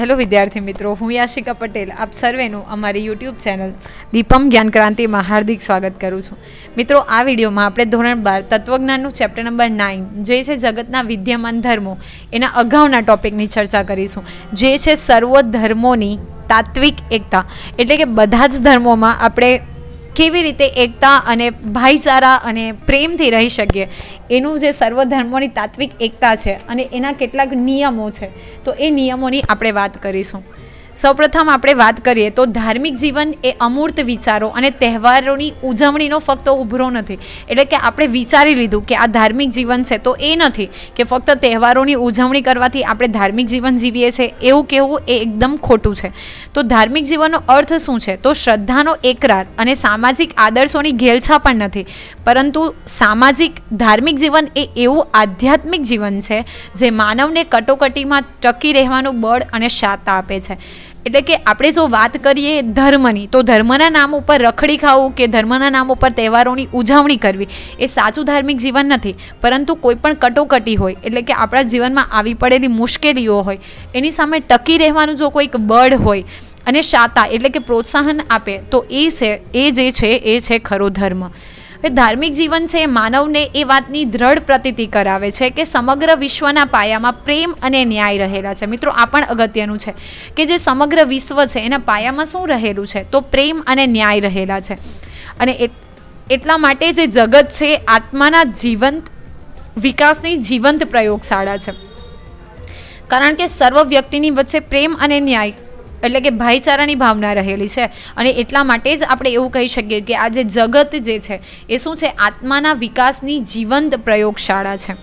Hello વિદ્યાર્થી મિત્રો. હું યાશિકા પટેલ. આપ સર્વેનું અમારી યુટ્યુબ ચેનલ દીપમ જ્ઞાન ક્રાંતિમાં હાર્દિક સ્વાગત કરું છું. મિત્રો, આ વિડીયોમાં આપણે ધોરણ બાર તત્વજ્ઞાનનું ચેપ્ટર નંબર નાઇન જે છે જગતના વિદ્યમાન ધર્મો, એના અગાઉના ટોપિકની ચર્ચા કરીશું. જે છે સર્વ ધર્મોની તાત્વિક એકતા. એટલે કે બધા જ ધર્મોમાં આપણે કેવી રીતે એકતા અને ભાઈચારા અને પ્રેમથી રહી શકીએ? એનું જે સર્વધર્મોની તાત્વિક એકતા છે અને એના કેટલાક નિયમો છે, તો એ નિયમોની આપણે વાત કરીશું. સૌપ્રથમ આપણે વાત કરીએ તો ધાર્મિક જીવન એ અમૂર્ત વિચારો અને તહેવારોની ઉજવણીનો ફક્ત ઉભરો નથી. એટલે કે આપણે વિચારી લીધું કે આ ધાર્મિક જીવન છે તો એ નથી કે ફક્ત તહેવારોની ઉજવણી કરવાથી આપણે ધાર્મિક જીવન જીવીએ છીએ એવું કહેવું એ એકદમ ખોટું છે. તો ધાર્મિક જીવનનો અર્થ શું છે? તો શ્રદ્ધાનો એકરાર અને સામાજિક આદર્શોની ઘેલછા પણ નથી. પરંતુ સામાજિક ધાર્મિક જીવન એ એવું આધ્યાત્મિક જીવન છે જે માનવને કટોકટીમાં ટકી રહેવાનું બળ અને શાતા આપે છે. એટલે કે આપણે જો વાત કરીએ ધર્મની, તો ધર્મના નામ ઉપર રખડી ખાવું કે ધર્મના નામ ઉપર તહેવારોની ઉજવણી કરવી, એ સાચું ધાર્મિક જીવન નથી. પરંતુ કોઈ પણ કટોકટી હોય, એટલે કે આપણા જીવનમાં આવી પડેલી મુશ્કેલીઓ હોય, એની સામે ટકી રહેવાનું જો કોઈક બળ હોય અને શાતા, એટલે કે પ્રોત્સાહન આપે, તો એ છે, એ જે છે, એ છે ખરો ધર્મ. હવે ધાર્મિક જીવન છે માનવને એ વાતની દ્રઢ પ્રતીતિ કરાવે છે કે સમગ્ર વિશ્વના પાયામાં પ્રેમ અને ન્યાય રહેલા છે. મિત્રો, આ પણ અગત્યનું છે કે જે સમગ્ર વિશ્વ છે એના પાયામાં શું રહેલું છે? તો પ્રેમ અને ન્યાય રહેલા છે. અને એટલા માટે જે જગત છે આત્માના જીવંત, વિકાસની જીવંત પ્રયોગશાળા છે. કારણ કે સર્વ વ્યક્તિની વચ્ચે પ્રેમ અને ન્યાય એટલે કે ભાઈચારાની ભાવના રહેલી છે. અને એટલા માટે જ આપણે એવું કહી શકીએ કે આ જે જગત જે છે, એ શું છે? આત્માના વિકાસની જીવંત પ્રયોગશાળા છે.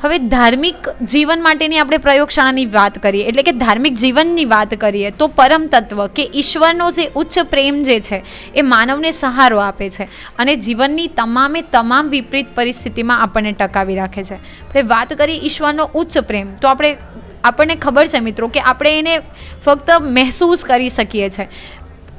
હવે ધાર્મિક જીવન માટેની આપણે પ્રયોગશાળાની વાત કરીએ, એટલે કે ધાર્મિક જીવનની વાત કરીએ, તો પરમ તત્વ કે ઈશ્વરનો જે ઉચ્ચ પ્રેમ જે છે, એ માનવને સહારો આપે છે અને જીવનની તમામે તમામ વિપરીત પરિસ્થિતિમાં આપણને ટકાવી રાખે છે. આપણે વાત કરીએ ઈશ્વરનો ઉચ્ચ પ્રેમ, તો આપણે આપણને ખબર છે મિત્રો કે આપણે એને ફક્ત મહેસૂસ કરી શકીએ છીએ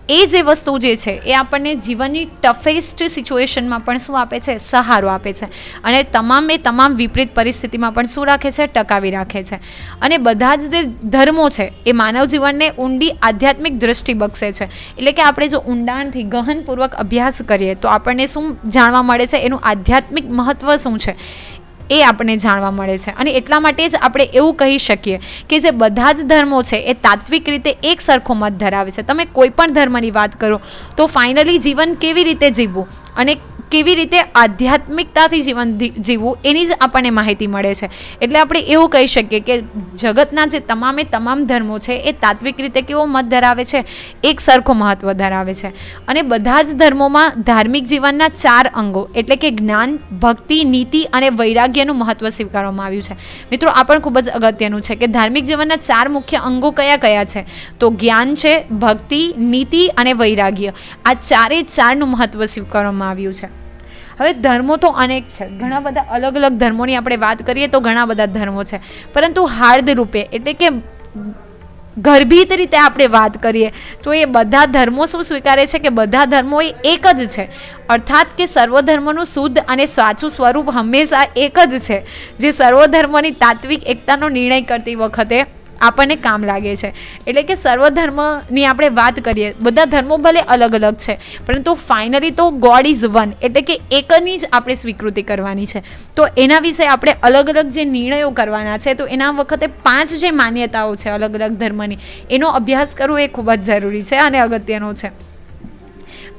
એ જે વસ્તુ જે છે, એ આપણને જીવનની ટફેસ્ટ સિચ્યુએશનમાં પણ શું આપે છે? સહારો આપે છે. અને તમામે તમામ વિપરીત પરિસ્થિતિમાં પણ શું રાખે છે? ટકાવી રાખે છે. અને બધા જ જે ધર્મો છે, એ માનવ જીવનને ઊંડી આધ્યાત્મિક દૃષ્ટિ બક્ષે છે. એટલે કે આપણે જો ઊંડાણથી ગહનપૂર્વક અભ્યાસ કરીએ, તો આપણને શું જાણવા મળે છે? એનું આધ્યાત્મિક મહત્ત્વ શું છે? એ આપણને જાણવા મળે છે. અને એટલા માટે જ આપણે એવું કહી શકીએ કે જે બધા જ ધર્મો છે, એ તાત્વિક રીતે એક સરખો મત ધરાવે છે. તમે કોઈ પણ ધર્મની વાત કરો, તો ફાઇનલી જીવન કેવી રીતે જીવવું? અને કેવી રીતે આધ્યાત્મિકતાથી જીવન જીવવું એની જ આપણને માહિતી મળે છે. એટલે આપણે એવું કહી શકીએ કે જગતના જે તમામે તમામ ધર્મો છે, એ તાત્વિક રીતે કેવો મત ધરાવે છે? એક સરખો મહત્ત્વ ધરાવે છે. અને બધા જ ધર્મોમાં ધાર્મિક જીવનના ચાર અંગો, એટલે કે જ્ઞાન, ભક્તિ, નીતિ અને વૈરાગ્યનું મહત્ત્વ સ્વીકારવામાં આવ્યું છે. મિત્રો, આ પણ ખૂબ જ અગત્યનું છે કે ધાર્મિક જીવનના ચાર મુખ્ય અંગો કયા કયા છે? તો જ્ઞાન છે, ભક્તિ, નીતિ અને વૈરાગ્ય. આ ચારે ચારનું મહત્ત્વ સ્વીકારવામાં આવ્યું છે. હવે ધર્મો તો અનેક છે. ઘણા બધા અલગ અલગ ધર્મોની આપણે વાત કરીએ તો ઘણા બધા ધર્મો છે. પરંતુ હાર્દ રૂપે એટલે કે ગર્ભિત રીતે આપણે વાત કરીએ તો એ બધા ધર્મો શું સ્વીકારે છે કે બધા ધર્મો એ એક જ છે. અર્થાત કે સર્વ ધર્મોનું શુદ્ધ અને સાચું સ્વરૂપ હંમેશા એક જ છે. જે સર્વ ધર્મોની તાત્વિક એકતાનો નિર્ણય કરતી વખતે આપણને કામ લાગે છે. એટલે કે સર્વ ધર્મની આપણે વાત કરીએ, બધા ધર્મો ભલે અલગ અલગ છે, પરંતુ ફાઇનલી તો ગોડ ઇઝ વન એટલે કે એકની જ આપણે સ્વીકૃતિ કરવાની છે. તો એના વિશે આપણે અલગ અલગ જે નિર્ણયો કરવાના છે, તો એના વખતે પાંચ જે માન્યતાઓ છે અલગ અલગ ધર્મની, એનો અભ્યાસ કરવો એ ખૂબ જ જરૂરી છે અને અગત્યનો છે.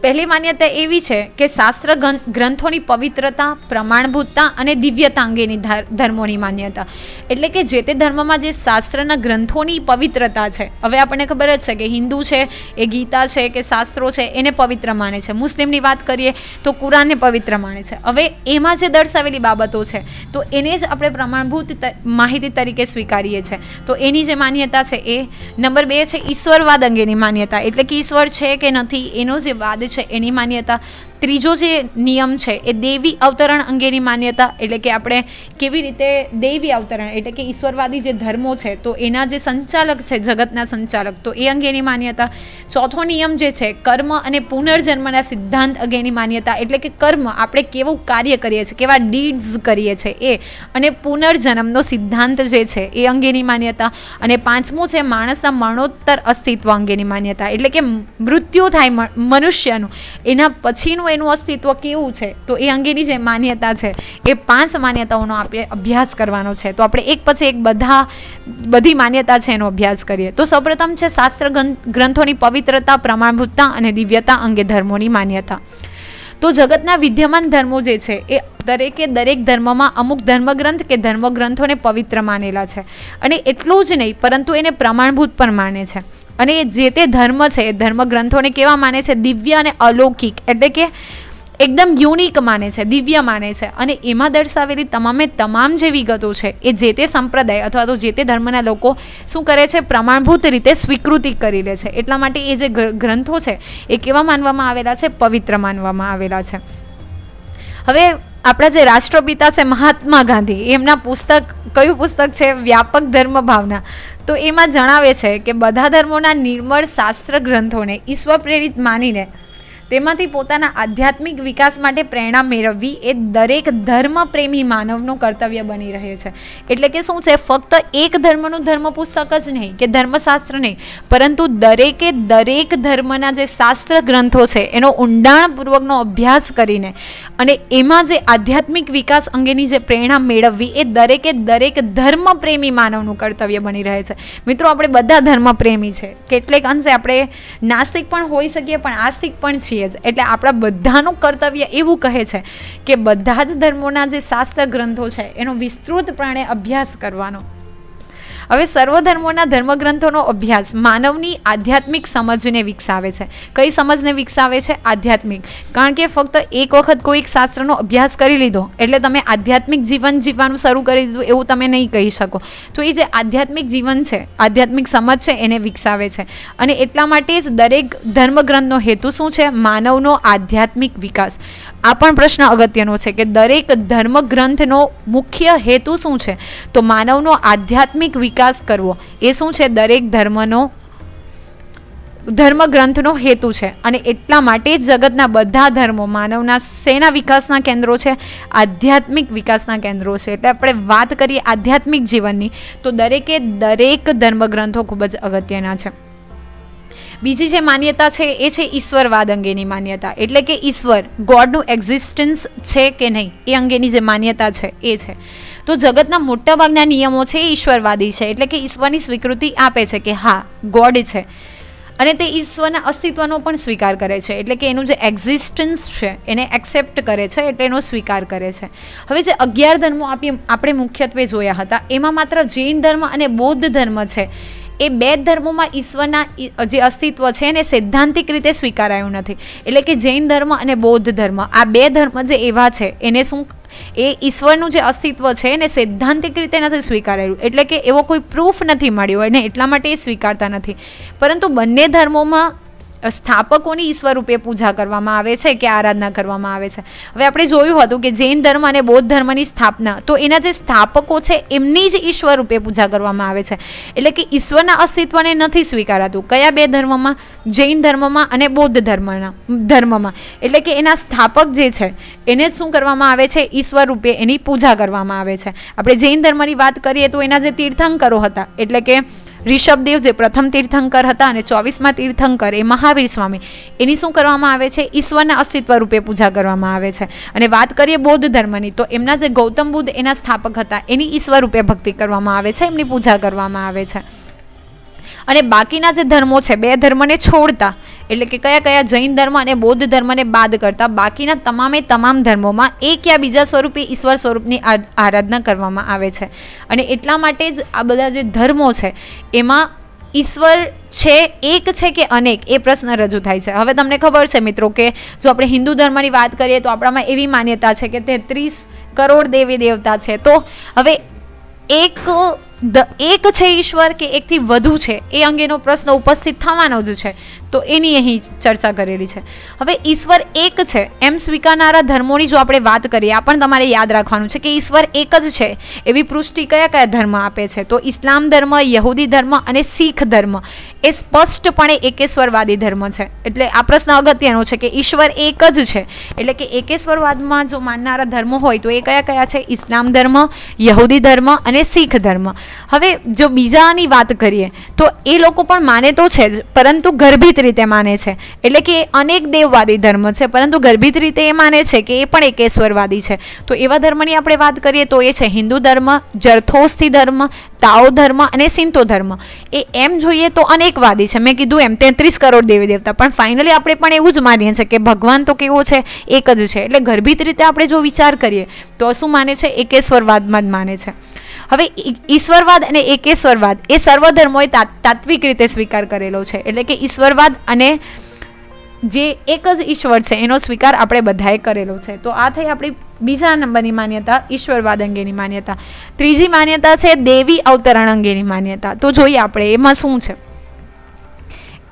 પહેલી માન્યતા એવી છે કે શાસ્ત્ર ગ્રંથોની પવિત્રતા, પ્રમાણભૂતતા અને દિવ્યતા અંગેની ધર્મોની માન્યતા. એટલે કે જે તે ધર્મમાં જે શાસ્ત્રના ગ્રંથોની પવિત્રતા છે. હવે આપણને ખબર જ છે કે હિન્દુ છે, એ ગીતા છે, કે શાસ્ત્રો છે, એને પવિત્ર માને છે. મુસ્લિમની વાત કરીએ તો કુરાનને પવિત્ર માને છે. હવે એમાં જે દર્શાવેલી બાબતો છે, તો એને જ આપણે પ્રમાણભૂત માહિતી તરીકે સ્વીકારીએ છીએ તો એની જે માન્યતા છે એ નંબર બે છે ઈશ્વરવાદ અંગેની માન્યતા. એટલે કે ઈશ્વર છે કે નથી, એનો જે વાદ છે એની માન્યતા ત્રીજો જે નિયમ છે એ દેવી અવતરણ અંગેની માન્યતા એટલે કે આપણે કેવી રીતે દેવી અવતરણ એટલે કે ઈશ્વરવાદી જે ધર્મો છે, તો એના જે સંચાલક છે, જગતના સંચાલક, તો એ અંગેની માન્યતા. ચોથો નિયમ જે છે, કર્મ અને પુનર્જન્મના સિદ્ધાંત અંગેની માન્યતા એટલે કે કર્મ આપણે કેવું કાર્ય કરીએ છીએ, કેવા ડીડ્સ કરીએ છીએ એ. અને પુનર્જન્મનો સિદ્ધાંત જે છે, એ અંગેની માન્યતા. અને પાંચમું છે, માણસના મરણોત્તર અસ્તિત્વ અંગેની માન્યતા એટલે કે મૃત્યુ થાય મનુષ્યનું. એના પછીનું એનું અસ્તિત્વ કેવું છે? તો એ અંગેની જે માન્યતા છે, એ પાંચ માન્યતાઓનો આપણે અભ્યાસ કરવાનો છે. તો આપણે એક પછી એક બધા, બધી માન્યતા છે એનો અભ્યાસ કરીએ. તો સૌપ્રથમ છે શાસ્ત્ર ગ્રંથોની પવિત્રતા, પ્રમાણભૂતતા અને દિવ્યતા અંગે ધર્મોની માન્યતા. તો જગતના વિદ્યમાન ધર્મો જે છે, એ દરેકે દરેક ધર્મમાં અમુક ધર્મગ્રંથ કે ધર્મગ્રંથોને પવિત્ર માનેલા છે. અને એટલું જ નહીં, પરંતુ એને પ્રમાણભૂત પણ માને છે. અને જે તે ધર્મ છે એ ધર્મગ્રંથોને કેવા માને છે? દિવ્ય અને અલૌકિક. એટલે કે એકદમ યુનિક માને છે, દિવ્ય માને છે. અને એમાં દર્શાવેલી તમામે તમામ જે વિગતો છે, એ જે તે સંપ્રદાય અથવા તો જે તે ધર્મના લોકો શું કરે છે? પ્રમાણભૂત રીતે સ્વીકૃતિ કરી લે છે. એટલા માટે એ જે ગ્રંથો છે, એ કેવા માનવામાં આવેલા છે? પવિત્ર માનવામાં આવેલા છે. હવે આપણા જે રાષ્ટ્રપિતા છે મહાત્મા ગાંધી, એમના પુસ્તક, કયું પુસ્તક છે? વ્યાપક ધર્મ ભાવના. તો એમાં જણાવે છે કે બધા ધર્મોના નિર્મળ શાસ્ત્ર ગ્રંથોને ઈશ્વર પ્રેરિત માનીને તેમાંથી પોતાના આધ્યાત્મિક વિકાસ માટે પ્રેરણા મેળવવી એ દરેક ધર્મ પ્રેમી માનવનું કર્તવ્ય બની રહે છે. એટલે કે શું છે, ફક્ત એક ધર્મનું ધર્મ પુસ્તક જ નહીં કે ધર્મશાસ્ત્ર નહીં, પરંતુ દરેકે દરેક ધર્મના જે શાસ્ત્ર ગ્રંથો છે, એનો ઊંડાણપૂર્વકનો અભ્યાસ કરીને અને એમાં જે આધ્યાત્મિક વિકાસ અંગેની જે પ્રેરણા મેળવવી એ દરેકે દરેક ધર્મ પ્રેમી માનવનું કર્તવ્ય બની રહે છે. મિત્રો, આપણે બધા ધર્મ પ્રેમી છે. કેટલેક અંશે આપણે નાસ્તિક પણ હોઈ શકીએ, પણ આસ્તિક પણ છીએ. જ એટલે આપણા બધાનું કર્તવ્ય એવું કહે છે કે બધા જ ધર્મોના જે શાસ્ત્ર ગ્રંથો છે, એનો વિસ્તૃતપણે અભ્યાસ કરવાનો. હવે સર્વધર્મોના ધર્મગ્રંથોનો અભ્યાસ માનવની આધ્યાત્મિક સમજને વિકસાવે છે. કઈ સમજને વિકસાવે છે? આધ્યાત્મિક. કારણ કે ફક્ત એક વખત કોઈક શાસ્ત્રનો અભ્યાસ કરી લીધો, એટલે તમે આધ્યાત્મિક જીવન જીવવાનું શરૂ કરી દીધું એવું તમે નહીં કહી શકો. તો એ જે આધ્યાત્મિક જીવન છે, આધ્યાત્મિક સમજ છે, એને વિકસાવે છે. અને એટલા માટે જ દરેક ધર્મગ્રંથનો હેતુ શું છે? માનવનો આધ્યાત્મિક વિકાસ. આ પણ પ્રશ્ન અગત્યનો છે કે દરેક ધર્મગ્રંથનો મુખ્ય હેતુ શું છે? તો માનવનો આધ્યાત્મિક વિકાસ કરવો, એ શું છે? દરેક ધર્મનો, ધર્મગ્રંથનો હેતુ છે. અને એટલા માટે જ જગતના બધા ધર્મો માનવના સેના વિકાસના કેન્દ્રો છે, આધ્યાત્મિક વિકાસના કેન્દ્રો છે. એટલે આપણે વાત કરીએ આધ્યાત્મિક જીવનની, તો દરેકે દરેક ધર્મગ્રંથો ખૂબ જ અગત્યના છે. બીજી જે માન્યતા છે એ છે ઈશ્વરવાદ અંગેની માન્યતા. એટલે કે ઈશ્વર, ગોડનું એક્ઝિસ્ટન્સ છે કે નહીં, એ અંગેની જે માન્યતા છે, એ છે. તો જગતના મોટાભાગના નિયમો છે એ ઈશ્વરવાદી છે. એટલે કે ઈશ્વરની સ્વીકૃતિ આપે છે કે હા, ગોડ છે. અને તે ઈશ્વરના અસ્તિત્વનો પણ સ્વીકાર કરે છે. એટલે કે એનું જે એક્ઝિસ્ટન્સ છે, એને એક્સેપ્ટ કરે છે, એટલે એનો સ્વીકાર કરે છે. હવે જે અગિયાર ધર્મો આપી આપણે મુખ્યત્વે જોયા હતા, એમાં માત્ર જૈન ધર્મ અને બૌદ્ધ ધર્મ છે. એ બે ધર્મોમાં ઈશ્વરના જે અસ્તિત્વ છે એને સૈદ્ધાંતિક રીતે સ્વીકારાયું નથી. એટલે કે જૈન ધર્મ અને બૌદ્ધ ધર્મ, આ બે ધર્મ જે એવા છે, એને શું એ ઈશ્વરનું જે અસ્તિત્વ છે એને સૈદ્ધાંતિક રીતે નથી સ્વીકારાયું. એટલે કે એવો કોઈ પ્રૂફ નથી મળ્યો અને એટલા માટે એ સ્વીકારતા નથી. પરંતુ બંને ધર્મોમાં સ્થાપકોની ઈશ્વર રૂપે પૂજા કરવામાં આવે છે કે આરાધના કરવામાં આવે છે. હવે આપણે જોયું હતું કે જૈન ધર્મ અને બૌદ્ધ ધર્મની સ્થાપના, તો એના જે સ્થાપકો છે, એમની જ ઈશ્વર રૂપે પૂજા કરવામાં આવે છે. એટલે કે ઈશ્વરના અસ્તિત્વને નથી સ્વીકારાતું. કયા બે ધર્મમાં? જૈન ધર્મમાં અને બૌદ્ધ ધર્મના, ધર્મમાં. એટલે કે એના સ્થાપક જે છે, એને જ શું કરવામાં આવે છે? ઈશ્વર રૂપે એની પૂજા કરવામાં આવે છે. આપણે જૈન ધર્મની વાત કરીએ તો એના જે તીર્થંકરો હતા, એટલે કે ઋષભદેવ જે પ્રથમ તીર્થંકર હતા અને ચોવીસમાં તીર્થંકર એ મહાવીર સ્વામી. એની શું કરવામાં આવે છે? ઈશ્વરના અસ્તિત્વ રૂપે પૂજા કરવામાં આવે છે. અને વાત કરીએ બૌદ્ધ ધર્મની, તો એમના જે ગૌતમ બુદ્ધ એના સ્થાપક હતા, એની ઈશ્વર રૂપે ભક્તિ કરવામાં આવે છે, એમની પૂજા કરવામાં આવે છે. અને બાકીના જે ધર્મો છે, બે ધર્મને છોડતા એટલે કે કયા કયા જૈન ધર્મ અને બૌદ્ધ ધર્મને બાદ કરતા બાકીના તમામે તમામ ધર્મોમાં એક યા બીજા સ્વરૂપે ઈશ્વર સ્વરૂપની આરાધના કરવામાં આવે છે. અને એટલા માટે જ આ બધા જે ધર્મો છે, એમાં ઈશ્વર છે, એક છે કે અનેક, એ પ્રશ્ન રજૂ થાય છે. હવે તમને ખબર છે મિત્રો કે જો આપણે હિન્દુ ધર્મની વાત કરીએ તો આપણામાં એવી માન્યતા છે કે તેત્રીસ કરોડ દેવી દેવતા છે. તો હવે એક એક છે ઈશ્વર કે એકથી વધુ છે, એ અંગેનો પ્રશ્ન ઉપસ્થિત થવાનો જ છે. તો એની અહીં ચર્ચા કરેલી છે. હવે ઈશ્વર એક છે, એમ સ્વીકારનારા ધર્મોની જો આપણે વાત કરીએ, આ પણ તમારે યાદ રાખવાનું છે કે ઈશ્વર એક જ છે. એવી પુષ્ટિ કયા કયા ધર્મ આપે છે? તો ઇસ્લામ ધર્મ, યહૂદી ધર્મ અને શીખ ધર્મ. એ સ્પષ્ટપણે એકેશ્વરવાદી ધર્મ છે. એટલે આ પ્રશ્ન અગત્યનો છે કે ઈશ્વર એક જ છે. એટલે કે એકેશ્વરવાદમાં જો માનનારા ધર્મ હોય તો એ કયા કયા છે? ઇસ્લામ ધર્મ, યહૂદી ધર્મ અને શીખ ધર્મ. હવે જો બીજાની વાત કરીએ તો એ લોકો પણ માને તો છે જ, પરંતુ ગર્ભિત રીતે માને છે. એટલે કે અનેક દેવવાદી ધર્મ છે, પરંતુ ગર્ભિત રીતે એ માને છે કે એ પણ એકેશ્વરવાદી છે. તો એવા ધર્મની આપણે વાત કરીએ તો એ છે હિન્દુ ધર્મ, જરથોસ્થી ધર્મ તાઓ ધર્મ અને સિંતો ધર્મ. એ એમ જોઈએ તો અનેકવાદી છે. મેં કીધું એમ, તેત્રીસ કરોડ દેવી દેવતા પણ ફાઇનલી આપણે પણ એવું જ માનીએ છીએ કે ભગવાન તો કેવો છે? એક જ છે. એટલે ગર્ભિત રીતે આપણે જો વિચાર કરીએ, તો શું માને છે? એકેશ્વરવાદમાં જ માને છે. હવે ઈશ્વરવાદ અને એકેશ્વરવાદ એ સર્વધર્મોએ તાત્વિક રીતે સ્વીકાર કરેલો છે. એટલે કે ઈશ્વરવાદ અને જે એક જ ઈશ્વર છે, એનો સ્વીકાર આપણે બધાએ કરેલો છે. તો આ થઈ આપણી બીજા નંબરની માન્યતા, ઈશ્વરવાદ અંગેની માન્યતા. ત્રીજી માન્યતા છે દેવી અવતરણ અંગેની માન્યતા. તો જોઈએ આપણે એમાં શું છે.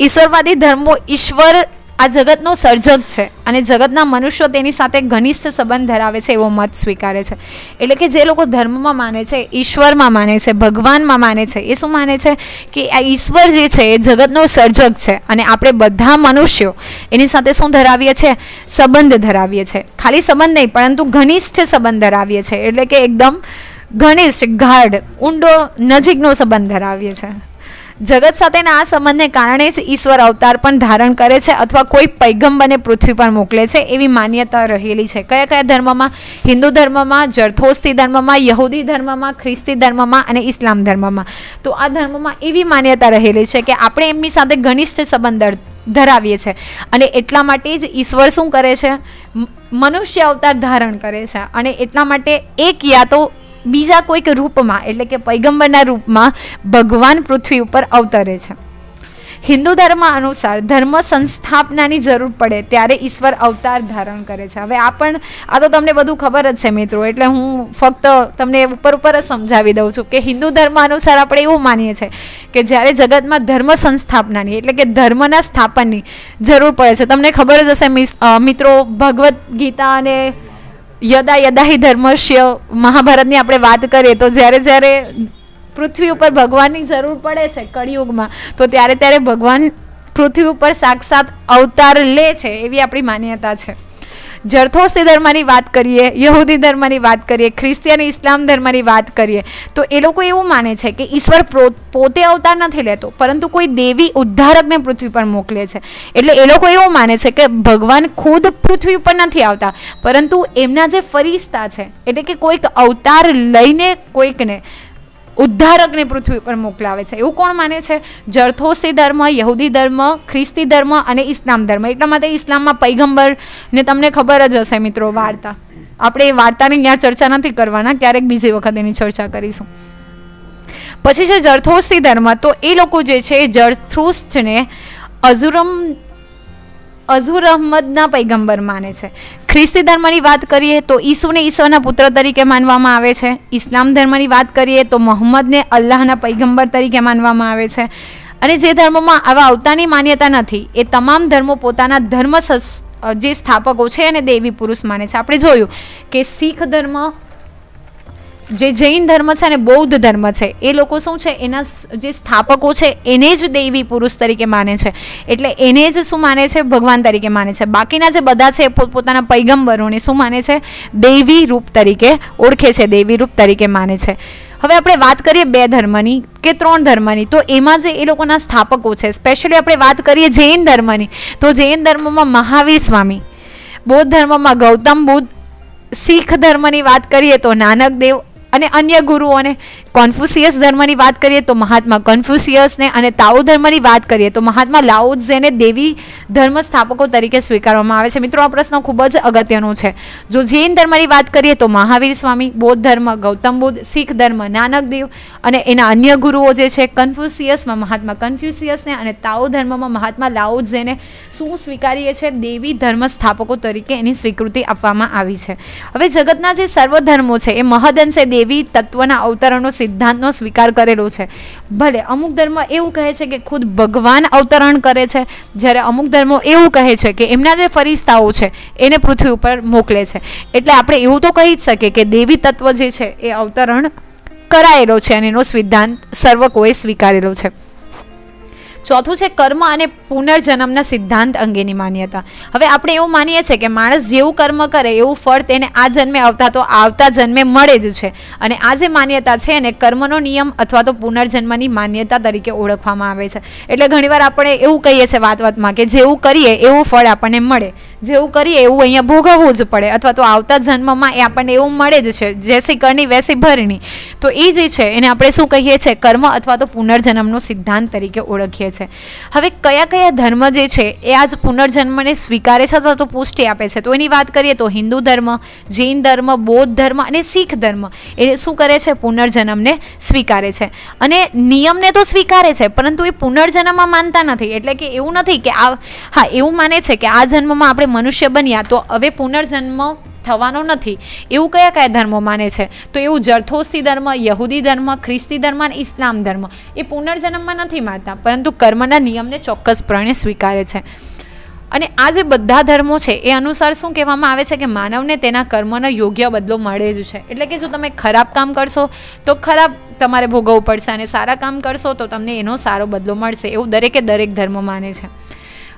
ઈશ્વરવાદી ધર્મો ઈશ્વર આ જગતનો સર્જક છે અને જગતના મનુષ્યો તેની સાથે ઘનિષ્ઠ સંબંધ ધરાવે છે એવો મત સ્વીકારે છે. એટલે કે જે લોકો ધર્મમાં માને છે, ઈશ્વરમાં માને છે, ભગવાનમાં માને છે, એ શું માને છે? કે આ ઈશ્વર જે છે એ જગતનો સર્જક છે અને આપણે બધા મનુષ્યો એની સાથે શું ધરાવીએ છીએ? સંબંધ ધરાવીએ છીએ. ખાલી સંબંધ નહીં, પરંતુ ઘનિષ્ઠ સંબંધ ધરાવીએ છીએ. એટલે કે એકદમ ઘનિષ્ઠ, ગાઢ, ઊંડો, નજીકનો સંબંધ ધરાવીએ છીએ. જગત સાથેના આ સંબંધને કારણે જ ઈશ્વર અવતાર પણ ધારણ કરે છે અથવા કોઈ પૈગંબરને પૃથ્વી પર મોકલે છે એવી માન્યતા રહેલી છે. કયા કયા ધર્મમાં? હિન્દુ ધર્મમાં જરથોસ્તી ધર્મમાં, યહૂદી ધર્મમાં, ખ્રિસ્તી ધર્મમાં અને ઇસ્લામ ધર્મમાં. તો આ ધર્મમાં એવી માન્યતા રહેલી છે કે આપણે એમની સાથે ઘનિષ્ઠ સંબંધ ધરાવીએ છીએ અને એટલા માટે જ ઈશ્વર શું કરે છે? મનુષ્ય અવતાર ધારણ કરે છે. અને એટલા માટે એક યા તો બીજા કોઈક રૂપમાં, એટલે કે પૈગંબરના રૂપમાં ભગવાન પૃથ્વી ઉપર અવતરે છે. હિન્દુ ધર્મ અનુસાર ધર્મ સંસ્થાપનાની જરૂર પડે ત્યારે ઈશ્વર અવતાર ધારણ કરે છે. હવે આ પણ, આ તો તમને બધું ખબર જ છે મિત્રો, એટલે હું ફક્ત તમને ઉપર ઉપર જ સમજાવી દઉં છું કે હિન્દુ ધર્મ અનુસાર આપણે એવું માનીએ છીએ કે જ્યારે જગતમાં ધર્મ સંસ્થાપનાની, એટલે કે ધર્મના સ્થાપનની જરૂર પડે છે. તમને ખબર જ હશે મિત્રો, ભગવદ્ ગીતા અને યદા યદાહી ધર્મશ્ય મહાભારતની આપણે વાત કરીએ તો જ્યારે જ્યારે પૃથ્વી ઉપર ભગવાનની જરૂર પડે છે કળિયુગમાં, તો ત્યારે ત્યારે ભગવાન પૃથ્વી ઉપર સાક્ષાત અવતાર લે છે એવી આપણી માન્યતા છે. જરથોસ્તી ધર્મની વાત કરીએ, યહૂદી ધર્મની વાત કરીએ ખ્રિસ્તી ઇસ્લામ ધર્મની વાત કરીએ, તો એ લોકો એવું માને છે કે ઈશ્વર પોતે અવતાર નથી લેતો, પરંતુ કોઈ દેવી ઉદ્ધારકને પૃથ્વી પર મોકલે છે. એટલે એ લોકો એવું માને છે કે ભગવાન ખુદ પૃથ્વી ઉપર નથી આવતા, પરંતુ એમના જે ફરિશ્તા છે, એટલે કે કોઈક અવતાર લઈને કોઈકને ઉદ્ધારકને પૃથ્વી પર મોકલાવે છે. એવું કોણ માને છે? જર્થોસી ધર્મ, યહૂદી ધર્મ, ખ્રિસ્તી ધર્મ અને ઇસ્લામ ધર્મ. એટલા માટે ઇસ્લામમાં પૈગંબર ને તમને ખબર જ હશે મિત્રો વાર્તા. આપણે એ વાર્તાની ત્યાં ચર્ચા નથી કરવાના, ક્યારેક બીજી વખત એની ચર્ચા કરીશું. પછી છે જર્થોસી ધર્મ. તો એ લોકો જે છે જર્થ્રુસ્થને અઝુરમ અઝુર અહમદના પૈગંબર માને છે. ખ્રિસ્તી ધર્મની વાત કરીએ તો ઈસુને ઈશ્વરના પુત્ર તરીકે માનવામાં આવે છે. ઇસ્લામ ધર્મની વાત કરીએ તો મોહમ્મદને અલ્લાહના પૈગંબર તરીકે માનવામાં આવે છે. અને જે ધર્મોમાં આવા અવતારની માન્યતા નથી, એ તમામ ધર્મો પોતાના ધર્મ જે સ્થાપકો છે અને દેવી પુરુષ માને છે. આપણે જોયું કે શીખ ધર્મ જે જૈન ધર્મ છે અને બૌદ્ધ ધર્મ છે, એ લોકો શું છે, એના જે સ્થાપકો છે, એને જ દૈવી પુરુષ તરીકે માને છે. એટલે એને જ શું માને છે, ભગવાન તરીકે માને છે. બાકીના જે બધા છે પોતપોતાના પૈગંબરોને શું માને છે, દૈવી રૂપ તરીકે ઓળખે છે, દેવી રૂપ તરીકે માને છે. હવે આપણે વાત કરીએ બે ધર્મની કે ત્રણ ધર્મની. તો એમાં જે એ લોકોના સ્થાપકો છે સ્પેશિયલી આપણે વાત કરીએ જૈન ધર્મની, તો જૈન ધર્મમાં મહાવીર સ્વામી, બૌદ્ધ ધર્મમાં ગૌતમ બુદ્ધ, શીખ ધર્મની વાત કરીએ તો નાનક દેવ અને અન્ય ગુરુઓને કોન્ફ્યુસિયસ ધર્મની વાત કરીએ તો મહાત્મા કોન્ફ્યુસિયસને અને તાઓ ધર્મની વાત કરીએ તો મહાત્મા લાઓઝેને દેવી ધર્મ સ્થાપકો તરીકે સ્વીકારવામાં આવે છે. મિત્રો, આ પ્રશ્ન ખૂબ જ અગત્યનો છે. જો જૈન ધર્મની વાત કરીએ તો મહાવીર સ્વામી, બૌદ્ધ ધર્મ, ગૌતમ બુદ્ધ, શીખ ધર્મ, નાનક દેવ અને એના અન્ય ગુરુઓ જે છે કન્ફ્યુસિયસમાં મહાત્મા કન્ફ્યુસિયસને અને તાઓ ધર્મમાં મહાત્મા લાઓઝેને શું સ્વીકારીએ છે? દેવી ધર્મ સ્થાપકો તરીકે એની સ્વીકૃતિ આપવામાં આવી છે. હવે જગતના જે સર્વ ધર્મો છે, એ મહદઅંશે દેવી તત્વના અવતરણનો સિદ્ધાંતનો સ્વીકાર કરેલો છે. ભલે અમુક ધર્મ એવું કહે છે કે ખુદ ભગવાન અવતરણ કરે છે, જ્યારે અમુક ધર્મો એવું કહે છે કે એમના જે ફરિસ્તાઓ છે, એને પૃથ્વી ઉપર મોકલે છે. એટલે આપણે એવું તો કહી જ શકીએ કે દેવી તત્વ જે છે, એ અવતરણ કરાયેલો છે અને એનો સિદ્ધાંત સર્વ કોઈ સ્વીકારેલો છે. ચોથું છે કર્મ અને પુનર્જન્મના સિદ્ધાંત અંગેની માન્યતા. હવે આપણે એવું માનીએ છીએ કે માણસ જેવું કર્મ કરે, એવું ફળ તેને આ જન્મે આવતા તો આવતા જન્મે મળે જ છે. અને આ જે માન્યતા છે એને કર્મનો નિયમ અથવા તો પુનર્જન્મની માન્યતા તરીકે ઓળખવામાં આવે છે. એટલે ઘણીવાર આપણે એવું કહીએ છીએ વાત વાતમાં કે જેવું કરીએ, એવું ફળ આપણને મળે. જેવું કરીએ એવું અહીંયા ભોગવવું જ પડે. અથવા તો આવતા જન્મમાં એ આપણને એવું મળે જ છે, જેસી કરની વેસી ભરણી. તો એ જે છે, એને આપણે શું કહીએ છીએ? કર્મ અથવા તો પુનર્જન્મનો સિદ્ધાંત તરીકે ઓળખીએ છીએ. હવે કયા કયા ધર્મ જે છે, એ આજ પુનર્જન્મને સ્વીકારે છે અથવા તો પુષ્ટિ આપે છે? તો એની વાત કરીએ તો હિન્દુ ધર્મ, જૈન ધર્મ, બૌદ્ધ ધર્મ અને શીખ ધર્મ. એ શું કરે છે? પુનર્જન્મને સ્વીકારે છે. અને નિયમને તો સ્વીકારે છે, પરંતુ એ પુનર્જન્મમાં માનતા નથી. એટલે કે એવું નથી કે આ, હા, એવું માને છે કે આ જન્મમાં આપણે મનુષ્ય બન્યા તો હવે પુનર્જન્મ થવાનો નથી. એવું કયા કયા ધર્મો માને છે? તો એવું જર્થોસી ધર્મ, યહૂદી ધર્મ, ખ્રિસ્તી ધર્મ અને ઇસ્લામ ધર્મ. એ પુનર્જન્મમાં નથી માનતા, પરંતુ કર્મના નિયમને ચોક્કસપણે સ્વીકારે છે. અને આ જે બધા ધર્મો છે, એ અનુસાર શું કહેવામાં આવે છે કે માનવને તેના કર્મનો યોગ્ય બદલો મળે જ છે. એટલે કે જો તમે ખરાબ કામ કરશો, તો ખરાબ તમારે ભોગવવું પડશે અને સારા કામ કરશો, તો તમને એનો સારો બદલો મળશે. એવું દરેકે દરેક ધર્મ માને છે.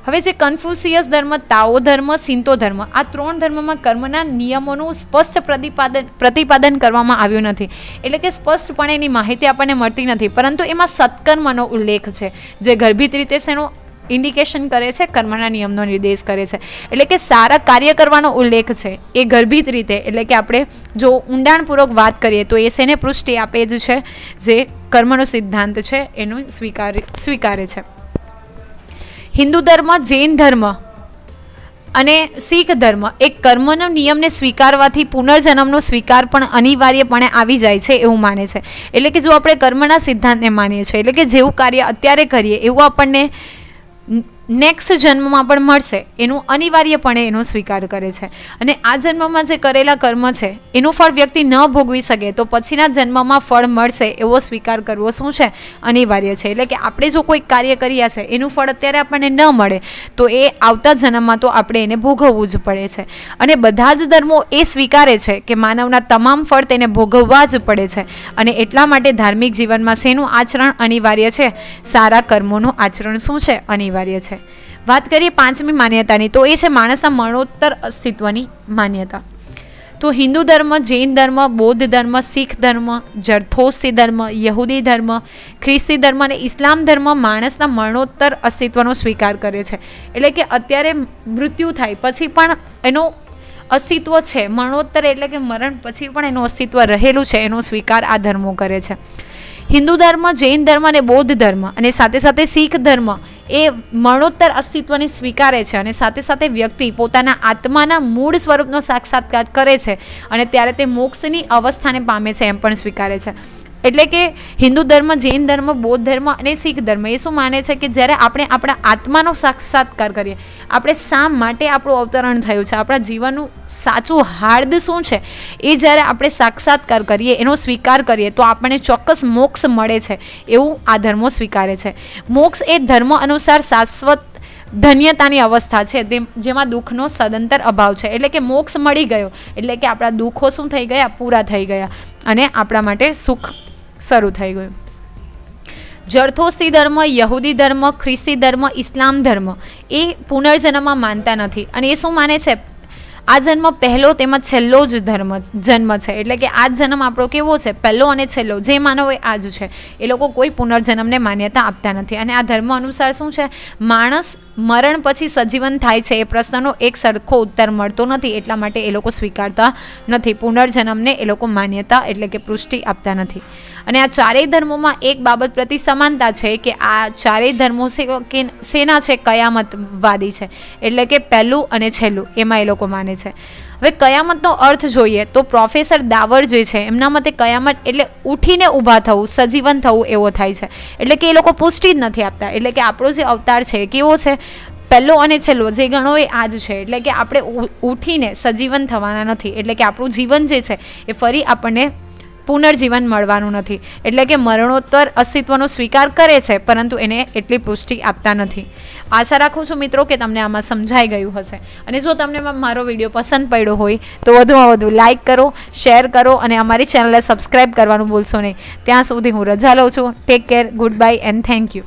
હવે જે કન્ફ્યુસિયસ ધર્મ તાઓ ધર્મ સિંતો ધર્મ, આ ત્રણ ધર્મમાં કર્મના નિયમોનું સ્પષ્ટ પ્રતિપાદન પ્રતિપાદન કરવામાં આવ્યું નથી. એટલે કે સ્પષ્ટપણે એની માહિતી આપણને મળતી નથી. પરંતુ એમાં સત્કર્મનો ઉલ્લેખ છે, જે ગર્ભિત રીતે શેનો ઇન્ડિકેશન કરે છે, કર્મના નિયમનો નિર્દેશ કરે છે. એટલે કે સારા કાર્ય કરવાનો ઉલ્લેખ છે, એ ગર્ભિત રીતે. એટલે કે આપણે જો ઊંડાણપૂર્વક વાત કરીએ તો એ શેને પૃષ્ટિ આપે જ છે, જે કર્મનો સિદ્ધાંત છે, એનું સ્વીકાર, સ્વીકારે છે. હિન્દુ ધર્મ, જૈન ધર્મ અને શીખ ધર્મ. એક કર્મનો નિયમને સ્વીકારવાથી પુનર્જન્મનો સ્વીકાર પણ અનિવાર્યપણે આવી જાય છે એવું માને છે. એટલે કે જો આપણે કર્મના સિદ્ધાંતને માનીએ છીએ, એટલે કે જેવું કાર્ય અત્યારે કરીએ, એવું આપણને નેક્સ્ટ જન્મમાં પણ મળશે, એનું અનિવાર્યપણે એનો સ્વીકાર કરે છે. અને આ જન્મમાં જે કરેલા કર્મ છે, એનું ફળ વ્યક્તિ ન ભોગવી શકે, તો પછીના જન્મમાં ફળ મળશે એવો સ્વીકાર કરવો શું છે? અનિવાર્ય છે. એટલે કે આપણે જો કોઈ કાર્ય કર્યા છે, એનું ફળ અત્યારે આપણને ન મળે, તો એ આવતા જન્મમાં તો આપણે એને ભોગવવું જ પડે છે. અને બધા જ ધર્મો એ સ્વીકારે છે કે માનવના તમામ ફળ તેને ભોગવવા જ પડે છે. અને એટલા માટે ધાર્મિક જીવનમાં શેનું આચરણ અનિવાર્ય છે? સારા કર્મોનું આચરણ શું છે? અનિવાર્ય છે. વાત કરીએ પાંચમી માન્યતાની, તો એ છે માણસના મરણોત્તર અસ્તિત્વની માન્યતા. તો હિન્દુ ધર્મ, જૈન ધર્મ, બૌદ્ધ ધર્મ, શીખ ધર્મ જરથોસ્તી ધર્મ, યહૂદી ધર્મ, ખ્રિસ્તી ધર્મ અને ઇસ્લામ ધર્મ માણસના મરણોત્તર અસ્તિત્વનો સ્વીકાર કરે છે. એટલે કે અત્યારે મૃત્યુ થાય, પછી પણ એનો અસ્તિત્વ છે. મરણોત્તર એટલે કે મરણ, પછી પણ એનું અસ્તિત્વ રહેલું છે, એનો સ્વીકાર આ ધર્મો કરે છે. હિન્દુ ધર્મ, જૈન ધર્મ અને બૌદ્ધ ધર્મ. અને સાથે સાથે શીખ ધર્મ એ મરણોત્તર અસ્તિત્વને સ્વીકારે છે અને સાથે સાથે વ્યક્તિ પોતાના આત્માના મૂળ સ્વરૂપનો સાક્ષાત્કાર કરે છે અને ત્યારે તે મોક્ષની અવસ્થાને પામે છે એમ પણ સ્વીકારે છે. એટલે કે હિન્દુ ધર્મ, જૈન ધર્મ, બૌદ્ધ ધર્મ અને શીખ ધર્મ એ શું માને છે કે જ્યારે આપણે આપણા આત્માનો સાક્ષાત્કાર કરીએ, આપણે શા માટે આપણું અવતરણ થયું છે? આપણા જીવનનું સાચું હાર્દ શું છે? એ જ્યારે આપણે સાક્ષાત્કાર કરીએ, એનો સ્વીકાર કરીએ, તો આપણને ચોક્કસ મોક્ષ મળે છે એવું આ ધર્મો સ્વીકારે છે. મોક્ષ એ ધર્મ અનુસાર શાશ્વત ધન્યતાની અવસ્થા છે જેમાં દુઃખનો સદંતર અભાવ છે. એટલે કે મોક્ષ મળી ગયો. એટલે કે આપણા દુઃખો શું થઈ ગયા? પૂરા થઈ ગયા. અને આપણા માટે સુખ શરૂ થઈ ગયું. જરથોસ્તી ધર્મ, યહૂદી ધર્મ, ખ્રિસ્તી ધર્મ, ઇસ્લામ ધર્મ એ પુનર્જન્મમાં માનતા નથી. અને એ શું માને છે? આ જન્મ પહેલો તેમજ છેલ્લો જ ધર્મ જન્મ છે. એટલે કે આ જન્મ આપણો કેવો છે? પહેલો અને છેલ્લો. જે માનવ એ આ જ છે. એ લોકો કોઈ પુનર્જન્મને માન્યતા આપતા નથી. અને આ ધર્મ અનુસાર શું છે? માણસ મરણ પછી સજીવન થાય છે. એ પ્રશ્નનો એક સરખો ઉત્તર મળતો નથી. એટલા માટે એ લોકો સ્વીકારતા નથી. પુનર્જન્મને એ લોકો માન્યતા એટલે કે પુષ્ટિ આપતા નથી. અને આ ચારેય ધર્મોમાં એક બાબત પ્રતિ સમાનતા છે કે આ ચારેય ધર્મો કે સેના છે, કયામતવાદી છે. એટલે કે પહેલું અને છેલ્લું, એમાં એ લોકો માને છે. હવે કયામતનો અર્થ જોઈએ તો પ્રોફેસર દાવર જે છે, એમના મતે કયામત એટલે ઉઠીને ઊભા થવું, સજીવન થવું એવો થાય છે. એટલે કે એ લોકો પુષ્ટિ જ નથી આપતા. એટલે કે આપણો જે અવતાર છે કેવો છે? પહેલો અને છેલ્લો જે ગણો એ આ જ છે. એટલે કે આપણે ઉઠીને સજીવન થવાના નથી. એટલે કે આપણું જીવન જે છે એ ફરી આપણને પુનર્જીવન મળવાનું નથી. એટલે કે મરણોત્તર અસ્તિત્વનો સ્વીકાર કરે છે, પરંતુ એને એટલી પુષ્ટિ આપતા નથી. આશા રાખું છું મિત્રો કે તમને આમાં સમજાઈ ગયું હશે. અને જો તમને મારો વીડિયો પસંદ પડ્યો હોય, તો વધુમાં વધુ લાઇક કરો શેર કરો અને અમારી ચેનલને સબસ્ક્રાઈબ કરવાનું ભૂલશો નહીં. ત્યાં સુધી હું રજા લઉં છું. Take care goodbye and thank you